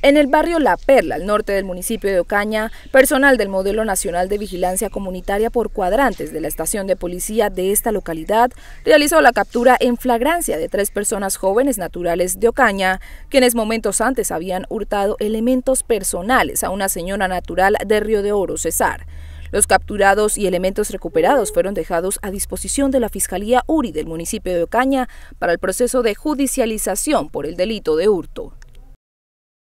En el barrio La Perla, al norte del municipio de Ocaña, personal del Modelo Nacional de Vigilancia Comunitaria por cuadrantes de la estación de policía de esta localidad realizó la captura en flagrancia de tres personas jóvenes naturales de Ocaña, quienes momentos antes habían hurtado elementos personales a una señora natural de Río de Oro, Cesar. Los capturados y elementos recuperados fueron dejados a disposición de la Fiscalía URI del municipio de Ocaña para el proceso de judicialización por el delito de hurto.